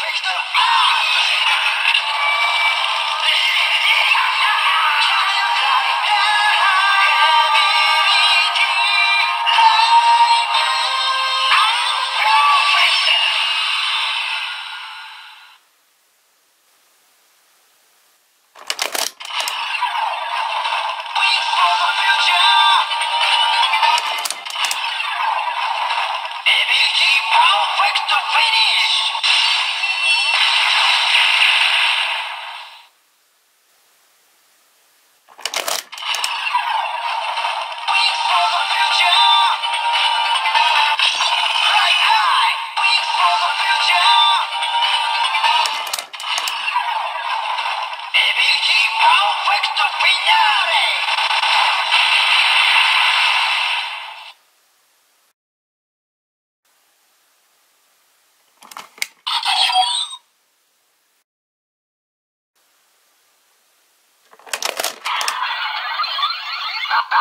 Perfect! Ah! finish!